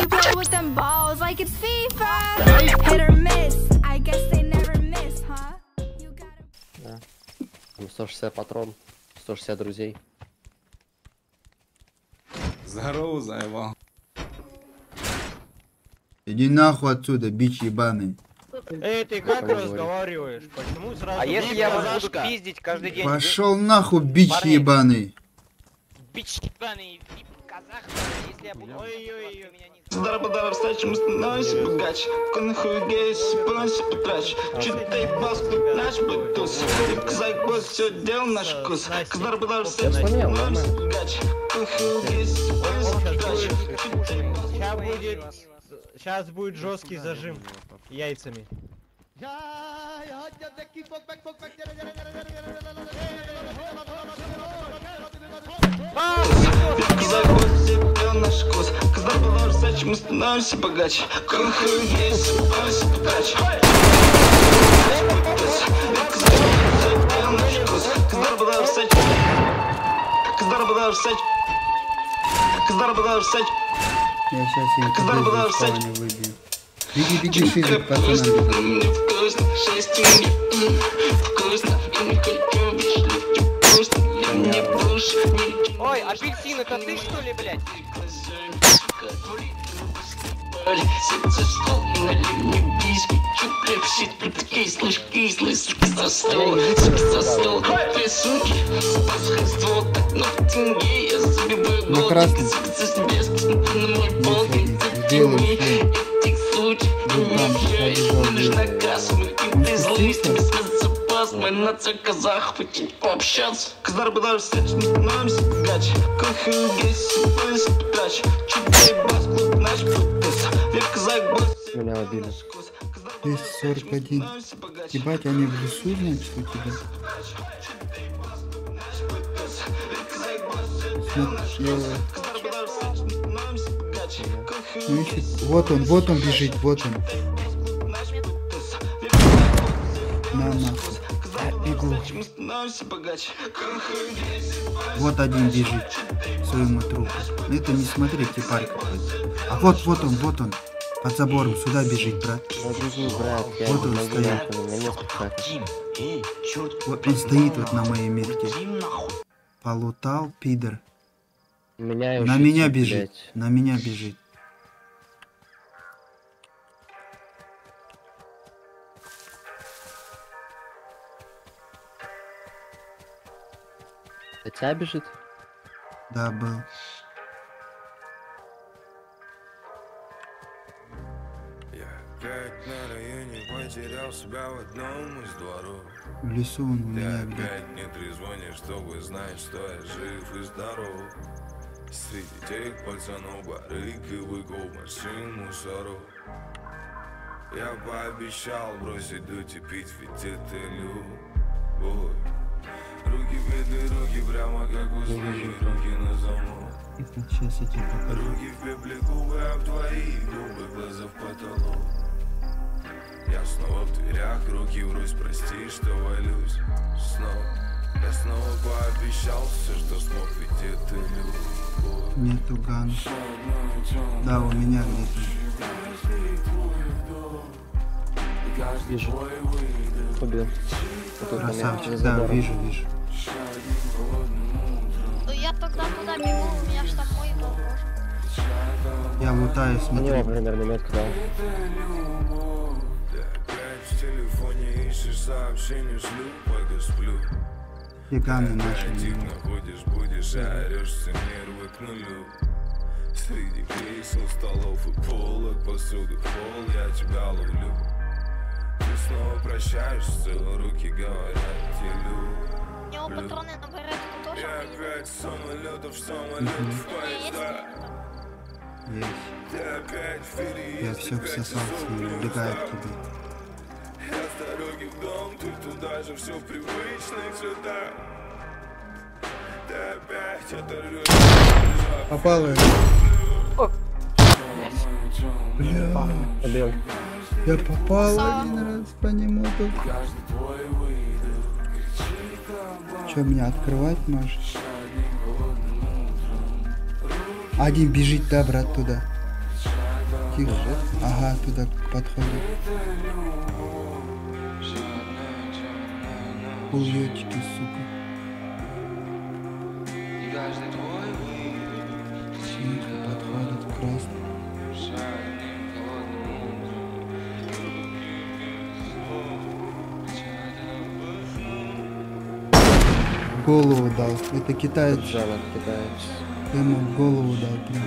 You play with them balls like it's FIFA. Hit or miss. I guess they never miss, huh? You gotta. Ну, 160 патрон, 160 друзей. Здорово, заебал. Иди нахуй отсюда, бич ебаный. Эй, ты как Поговорим. разговариваешь? Почему сразу... А если я вас буду пиздить каждый день? Пошел нахуй, бич Парни. ебаный. Бич ебаный, казах, если я буду... Ой-ой-ой. меня не... Здорово, давай встачем, становимся богаче В конахуй гейс, полностью потрачу Чуть ты баску, наш бутуз Казак босс, все дело наш вкус Здорово, давай встачем, сломил, становимся богаче В конахуй гейс, Чуть ты Сейчас будет... Сейчас будет жесткий зажим яйцами. Казак босс, все дело наш вкус Здорово, давай встачем, становимся богаче В конахуй гейс, полностью потрачу Здорово, давай встачем Здорово, давай встачем Здорово, давай встачем Я сейчас их Здорово, из давай, спала встать. не выбью. Беги, беги, шизик, пацанам. Мне вкусно, шесть мне вкусно Я не Ой, апельсин, это ты что ли, блядь? Сердце стол, налей мне виски Чупля, все тут кислый, кислый Суки за стол, суки за стол Две сумки, спас ствол Так, ну в тенге я забиваю На голки красный. Сука за небес, на мой полки садись, За сделай тени, что? этих случаев Ну, Не там, общаюсь, побежал, лишь на блядь. кассу Мы Он и злые, спустился? без запас Моя нация казах, хотеть пообщаться Казар бы даже встреч, не становимся богаче Кохаю гейс, полис потрач Чуть бас, клуб наш бутус Век казак босс, Меня убили. 241. Ебать, они в лесу, значит, у тебя? Ну, ищи. Вот он, вот он бежит, вот он. На, нахуй. Бегу. Вот один бежит к своему трупу. Ну, Это не смотрите, парк какой-то. А вот, вот он, вот он. Под забором сюда бежит, брат. Я Вот он стоит. Вот он стоит вот на моей метке. Полутал, пидор. Меня На меня бежит. На меня бежит. На тебя бежит? Да, был. Я опять на районе потерял себя в одном из дворов В лесу он у Ты меня, блядь. опять не трезвонишь, чтобы знать, что я жив и здоров Среди тех пацанов барыг и быков машин мусоров Я пообещал бросить дуть и пить, ведь это любовь Руки в руки прямо как у руки на замок Сейчас я тебе покажу. Руки в пепле губы, об твои губы, глаза в потолок Я снова в дверях, руки врозь, прости, что валюсь Снова я снова пообещал все, что смог, ведь это любовь Нету гана. Да, у меня где-то. Вижу. Момент Красавчик. Да, вижу, вижу. Ну я тогда туда бегу, у меня ж такой был. Я лутаю, У него смотри. примерно метку дал. Ты опять в телефоне ищешь сообщения, шлю, пока сплю Фиганы наши. Тик находишь, будешь, орешься нервы к нулю Среди кресел, столов и полок, посуды в пол, я тебя ловлю Ты снова прощаешься, руки говорят, телю У него патроны на баретку тоже Я опять самолетов, с самолетов в поезда Есть. Ты опять Я все опять всосал с ним. Убегает к тебе. Я с дороги в дом, ты туда же, все в привычных сюда Ты опять оторвешь Попал я. Бля, я попал один раз по нему тут. Че, меня открывать можешь? Один бежит, да, брат, туда. Тихо. Ага, туда подходит. Хуёчки, сука. Тихо, подходит красный. Голову дал. Это китаец. Джава кидаешь. Я ему голову дал прям.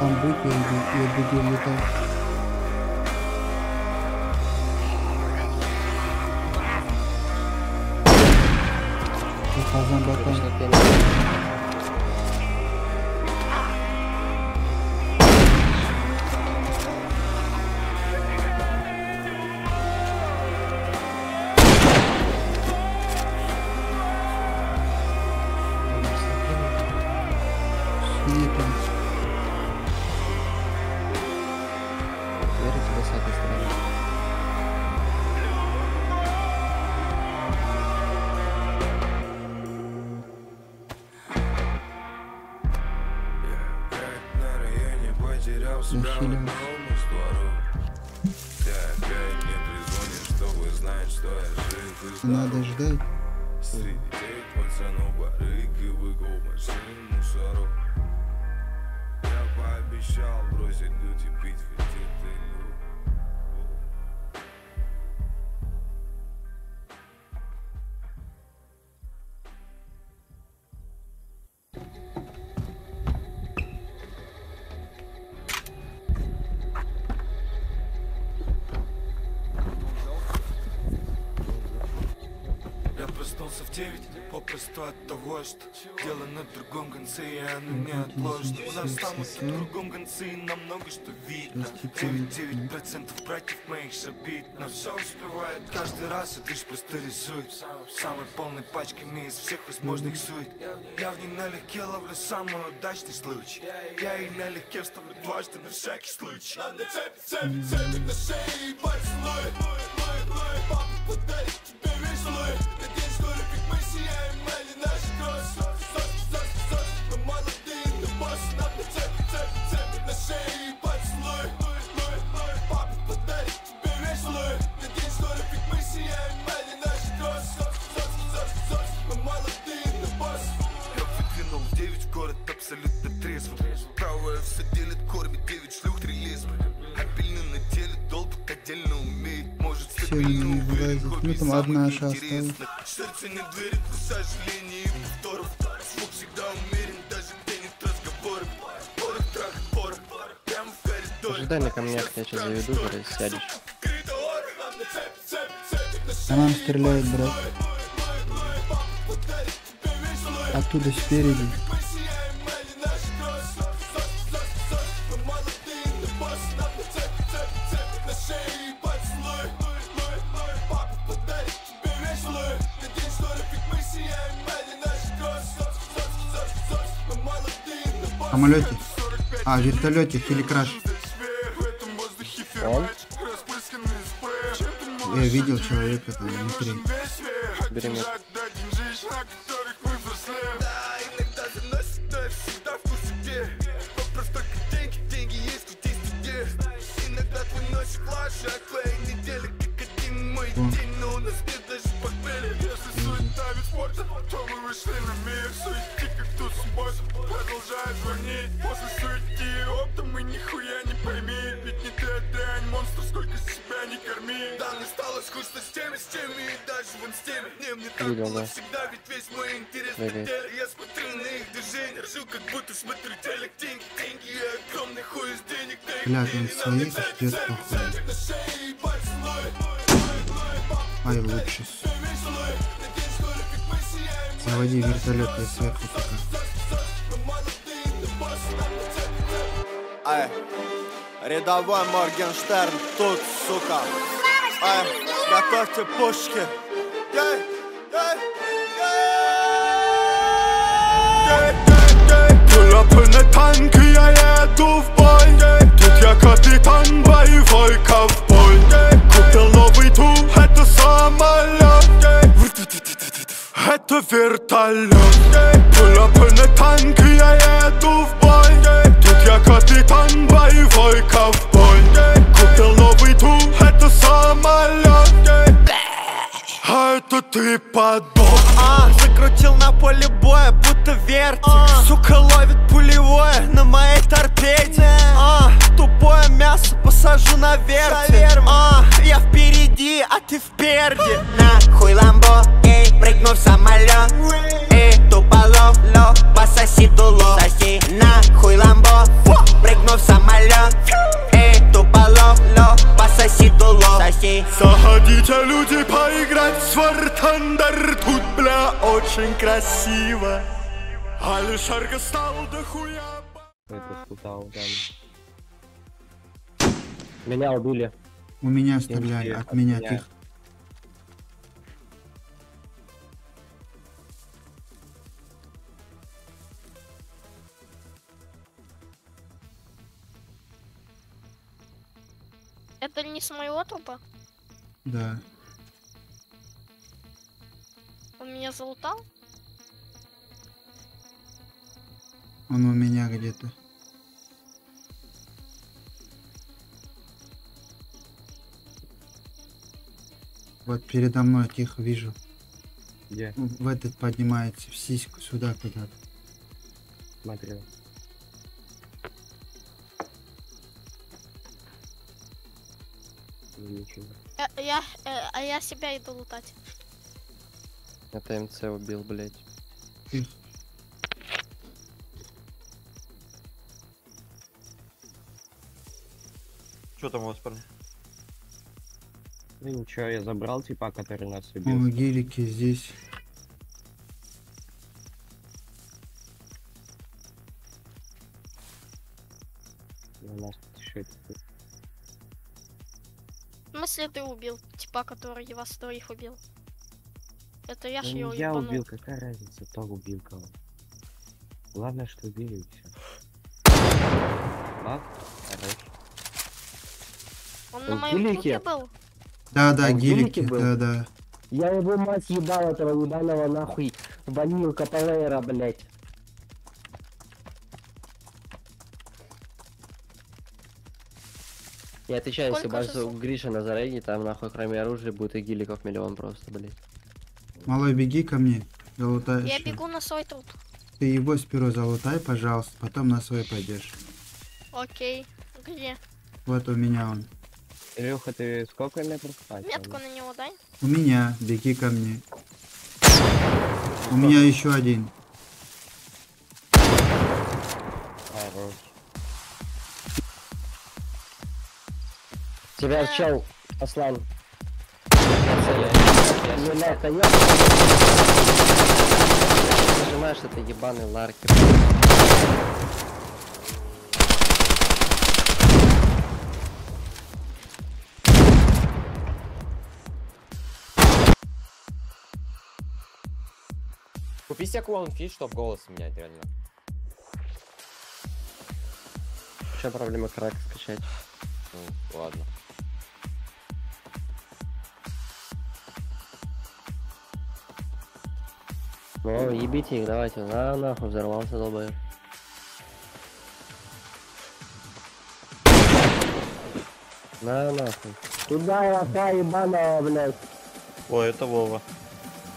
Там иду, я буду летать. Я по Я проснулся в 9, попросту от того, что Дело на другом конце, и оно не отложено. У нас там вот на другом конце, и нам много что видно. 99% братьев моих забит. Но все успевает каждый раз, и лишь просто рисует Самой полной пачками из всех возможных сует. Я в ней налегке ловлю самый удачный случай. Я и налегке вставлю дважды на всякий случай. Надо цепь, цепь, цепь, на шее и пальцы папа подарит тебе веселую На сияем, Мэли, наши кроссы Сос, сос, сос, мы молодые, но боссы Нам на цепь, цепь, цепь, на шее и ноет, папа подарит тебе веселую. На день истории, как мы сияем, Мэли, наши кроссы Сос, сос, сос, сос, мы молодые, но боссы Я выдвинул 9 в город абсолютно трезвым Правая все делит, кормит 9 шлюх, три лесбы. Обильно на теле, долбик отдельно умеет Может Все стабильно не уверен, Ну там самое одна аша осталась. Сердце не дверит на сожаление и повторов Звук всегда умерен, даже где нет разговоров Порох, трах, порох, прямо в коридоре Ожидай на камнях, я сейчас заведу, зараз сядешь. А нам стреляет, брат. Оттуда спереди. Самолете. А, вертолете, хеликраш. Он? Я видел человека там внутри. Бери скучно с теми, с теми и даже вон с теми Не, мне так Видел, было да. всегда, ведь весь мой интерес на теле Я смотрю на их движения, ржу, как будто смотрю телек Деньги, деньги, я огромный хуй из денег Бля, цепь, ждет цепь, похуй. Ай, лучше. Заводи вертолет, я сверху пока. Ай, рядовой Моргенштерн тут, сука. Ай, Na torcie puszkę yeah, yeah, yeah. Füller, Pünne, ты подох. А, закрутил на поле боя, будто вертик. Сука ловит пулевое на моей торпеде. А, тупое мясо посажу на вертель А, я впереди, а ты впереди. Нахуй ламбо, эй, прыгну в самолет. Эй, туполов, ло, пососи дуло. Соси, нахуй ламбо, прыгну в самолет Соси Заходите, люди, поиграть в War Thunder Тут, бля, очень красиво Алишерка стал дохуя Меня убили. У меня стреляли, от меня меня. тихо. Это не с моего трупа? Да. Он меня залутал? Он у меня где-то. Вот передо мной тихо вижу. Где? В этот поднимается, в сиську сюда куда-то. Смотрю. Ничего. Я, я, э, а я себя иду лутать. Это МЦ убил, блядь. Что там у вас, парни? Ну ничего, я забрал типа, который нас О, убил. гелики здесь. Смысле ты убил типа, который вас двоих убил? Это я ж Ну, его я ебанул. убил, какая разница, кто убил кого. Главное, что убили и все. Ладно, хорош. Он на Он моем трупе был? Да, да, в гелики, был? да, да. Я его мать ебал этого ебаного нахуй ванил КПЛРа, блядь. Я отвечаю, если базу? Гриша на зарейне, там нахуй кроме оружия будет и геликов миллион просто, блядь. Малой, беги ко мне. Залутаешь. Я бегу на свой труп. Ты его сперва залутай, пожалуйста, потом на свой пойдешь. Окей. Где? Вот у меня он. Илюха, ты сколько метров хватит? Метку на него дай. У меня, беги ко мне. У меня еще один. Хорош. Тебя чел, Аслан. Не на это Нажимаешь это ебаный ларкер. Купи себе клоунфиш, чтоб голос менять реально. Что проблема крак скачать? Ну, ладно. Ну, ебите их, давайте. На, нахуй, взорвался, долбоёб. На, нахуй. Туда лоха ебаного, блядь. О, это Вова.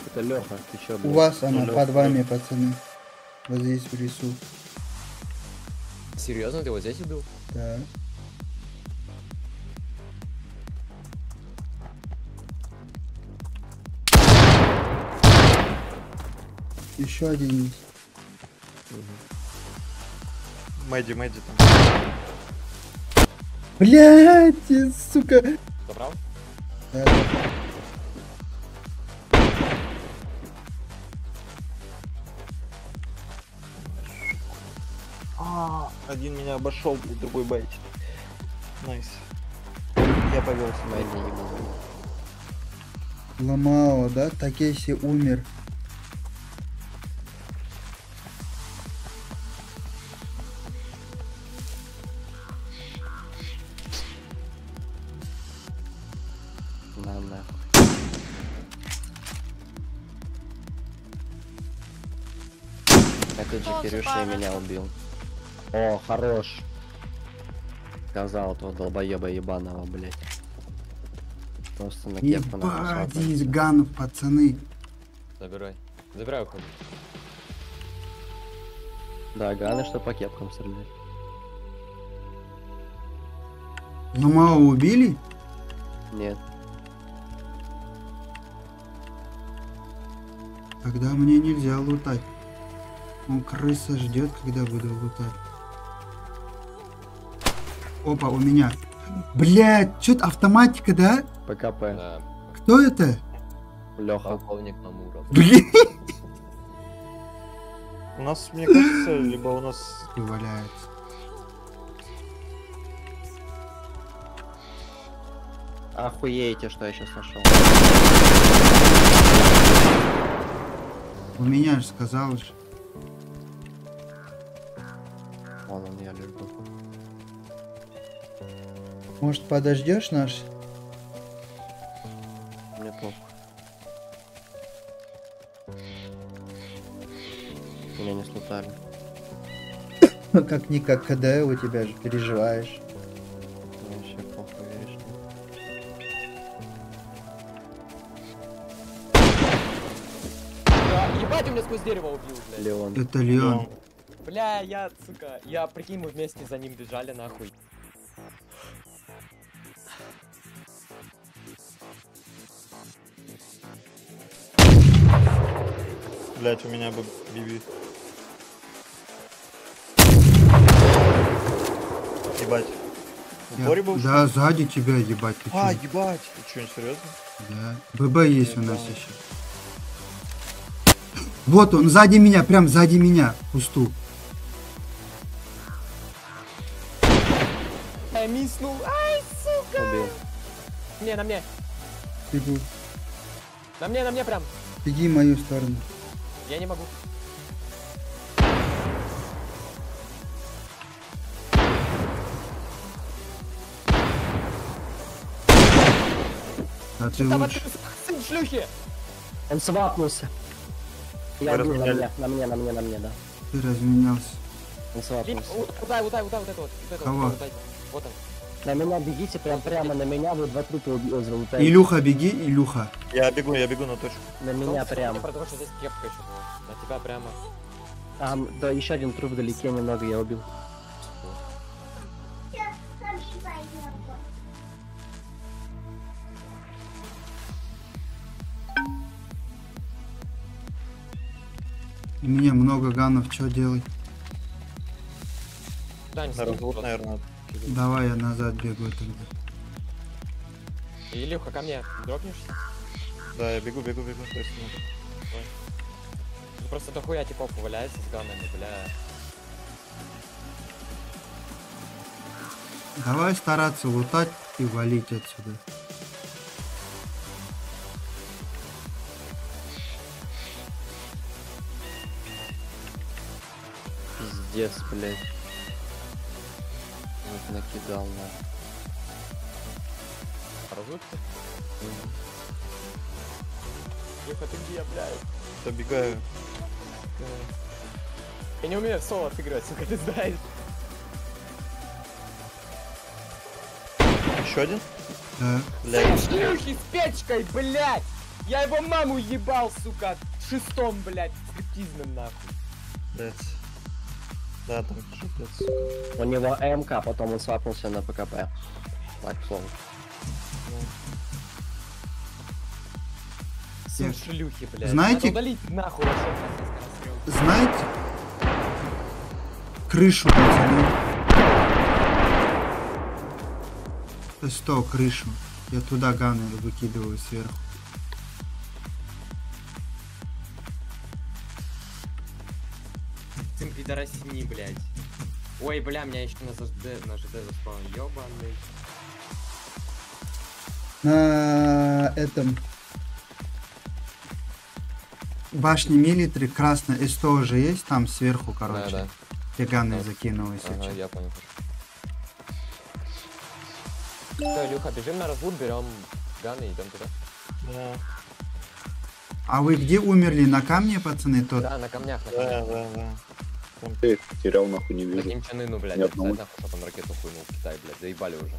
Это Леха, ты чё, У блядь? вас она Лёха, под вами, пацаны. Вот здесь в лесу. Серьезно, ты вот здесь убил? Да. Еще один есть. Мэдди, Мэдди там. Блять, сука. Забрал? Да, да. А, один меня обошел, другой bait ит. Nice. Я повелся. LMAO, да? Такеси умер. Кирюша и меня убил. О, хорош. Сказал того долбоеба ебаного, блядь. Просто на кепку Ебать, ганов, пацаны. Забирай. Забирай, уходи. Да, ганы, что по кепкам стрелять. Юмао убили? Нет. Тогда мне нельзя лутать. Он крыса ждет, когда буду лутать. Опа, у меня. Блять, что-то автоматика, да? ПКП. Да. Кто это? Леха. Полковник Мамуров. Блин. У нас, мне кажется, либо у нас... И валяется. Охуеете, что я сейчас нашел. У меня же сказал же. Он, я лежу. Может, подождешь наш? Мне похуй. Меня не слутали. Как-никак КД у тебя же переживаешь. Мне вообще похуй, веришь? Да, ебать, он меня сквозь дерево убил, блядь. Леон. Это Леон. Бля, я, сука, я, прикинь, мы вместе за ним бежали, нахуй. Блять, у меня бы биби. Ебать. В упоре был? Да, сзади тебя ебать. Ты А, чё? ебать. Ты что, не серьезно? Да. ББ есть у нас еще. Вот он, сзади меня, прям сзади меня, в кусту. Я миснул. Ай, сука. Убил. Не, на мне. Бегу. На мне, на мне прям. Беги в мою сторону. Я не могу. А ты Там лучше. сын шлюхи. Он свапнулся. Я убил на мне, на мне, на мне, на мне, да. Ты разменялся. Он свапнулся. Удай, удай, удай, вот это вот. вот это Кого? вот. Вот он. На меня бегите, прям прямо на меня, вы два трупа уби- залутаете. Илюха, беги, Илюха. Я бегу, я бегу на точку. На меня Солнце, прям. мне Потому что здесь кепка еще была. На тебя прямо. А, да, еще один труп вдалеке немного я убил. У меня много ганов, что делать? Да, не На развод, наверное. Давай я назад бегу тогда. Илюха, ко мне дропнешься? Да, я бегу, бегу, бегу. То есть, ну, Ну, Просто дохуя типов валяется с ганами, бля. Давай стараться лутать и валить отсюда. Пиздец, блядь. Накидал на. Разутки? Илюха, ты где, блядь? Добегаю. Я не умею в соло отыгрывать, сука, ты знаешь. Еще один? Да. Блядь. Шлюхи с печкой, блядь! Я его маму ебал, сука, шестом, блядь, стриптизным, нахуй. Блядь. Да, там шипец, сука. У него МК, потом он свапнулся на ПКП. Так. Сын Я- шлюхи, блядь. Знаете- Надо удалить нахуй вообще, Знаете? Крышу, пацаны. То есть то, крышу. Я туда ганы выкидываю сверху. Сын пидорасни, блядь. Ой, бля, меня еще на ЖД, на ЖД заспал, ёбаный. На этом башне милитри красная S100 уже есть там сверху, короче. да. Я ганы закинул, если Ага, я понял. Все, Илюха, бежим на развод, берем ганы и идем туда. Да, А вы где умерли? На камне, пацаны, тот? Да, на камнях, на да, камнях. да, ты я потерял, нахуй не вижу. Таким Чен Ыну, блядь, Ни одному. нахуй, чтобы он ракету хуйнул в Китай, блядь, заебали уже.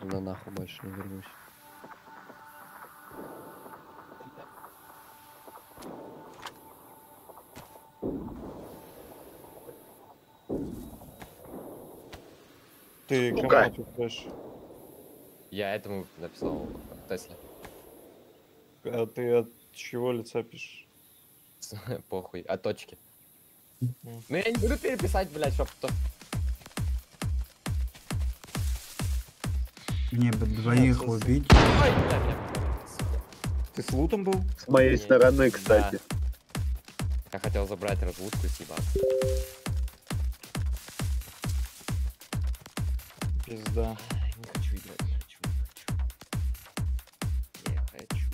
Ну, да нахуй больше не вернусь. Ты Ну, кому? Я этому написал Тесле. А ты от чего лица пишешь? Похуй, от точки. Ну я не буду переписать, блядь, чтоб то. Мне бы двоих убить. Ой, бля, бля. Ты с лутом был? С моей стороны, да. кстати. Я хотел забрать разводку и съебаться. Пизда. Не хочу играть, не хочу, не хочу. Не хочу.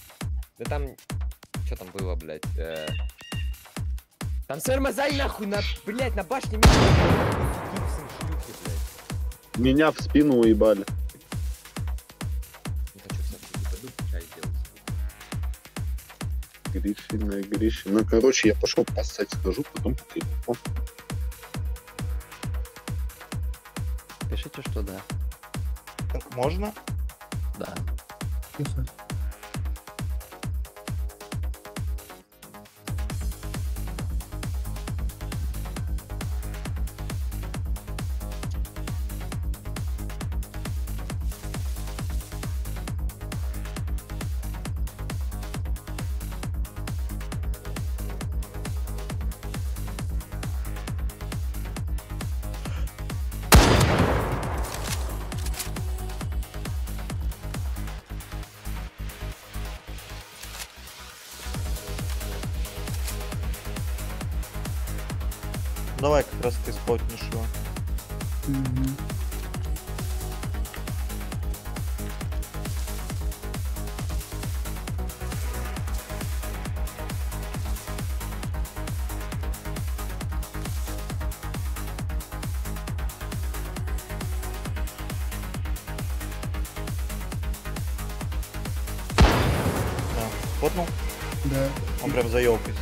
Да там... Что там было, блядь? Э... Там свермозай нахуй на, блядь, на башне. Меня в спину уебали. Не хочу пойду чай сделать. Гришина, Гришина. Ну, короче, я пошел поссать схожу, потом по Пишите, что да. Так можно? Да. Давай как раз ты спотнешь его. Мгм. Да. Спотнул? Да. Он прям за елкой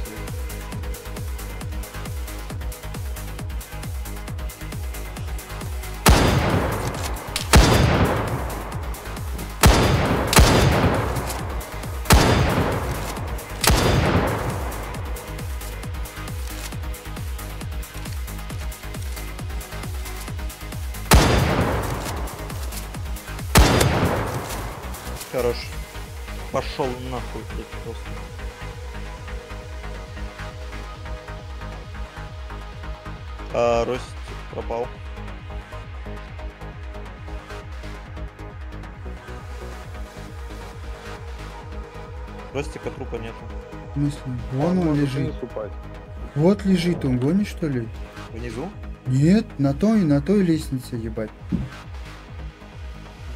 Хорош. Пошел нахуй, блядь, просто. А, Ростик пропал. Ростика трупа нету. В смысле? Вон он лежит. Вот лежит он, гонит что ли? Внизу? Нет, на той, на той лестнице, ебать.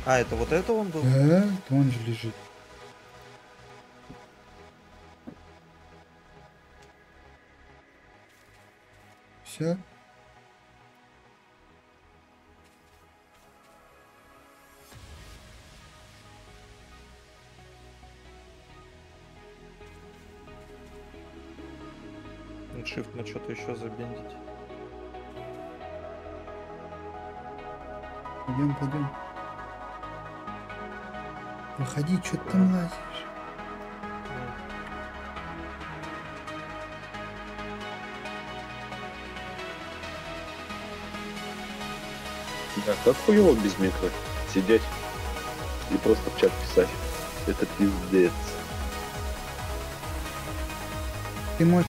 А, это вот это он был? Да, он же лежит. Все. Shift на что-то еще забендить. Пойдем, пойдем. Выходи, что ты там лазишь? Да, как хуево без микро сидеть и просто в чат писать. Это пиздец. Ты можешь